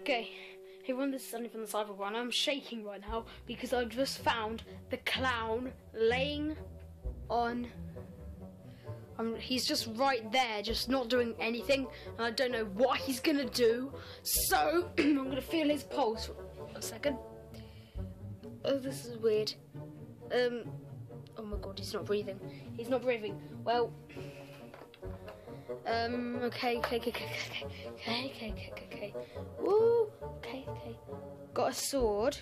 Okay, everyone, this is Sunny from the Cyborg Rhino. I'm shaking right now because I've just found the clown laying on. Um, he's just right there, just not doing anything, and I don't know what he's gonna do. So I'm gonna feel his pulse. For a second. Oh, this is weird. Um. Oh my god, he's not breathing. He's not breathing. Well. Um, okay, okay, okay, okay, okay, okay, okay, okay, okay, okay. Okay, okay. Got a sword,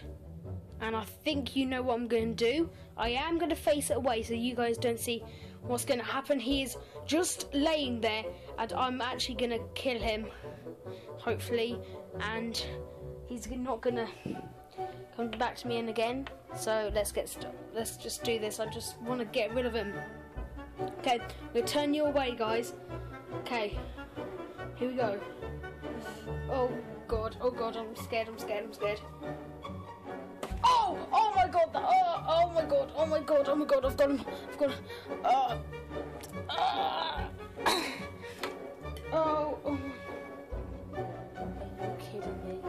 and I think you know what I'm going to do. I am going to face it away so you guys don't see what's going to happen. He is just laying there, and I'm actually going to kill him, hopefully, and he's not going to come back to me in again. So let's get st- let's just do this. I just want to get rid of him. Okay, we'll turn you away, guys. Okay, here we go. Oh god, oh god, I'm scared, I'm scared, I'm scared. Oh, oh my god, oh, oh my god, oh my god, oh my god, I've got him, I've got him. Uh, uh, oh, oh. Are you kidding me?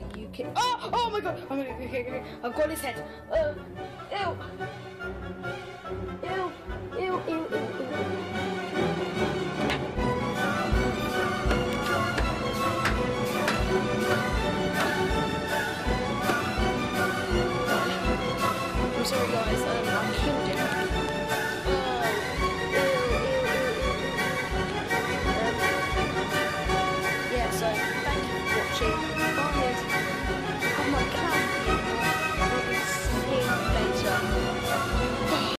Are you kidding? Oh, oh my god, oh my god, okay, okay, okay. I've got his head. Uh, ew. I'm sorry guys, um,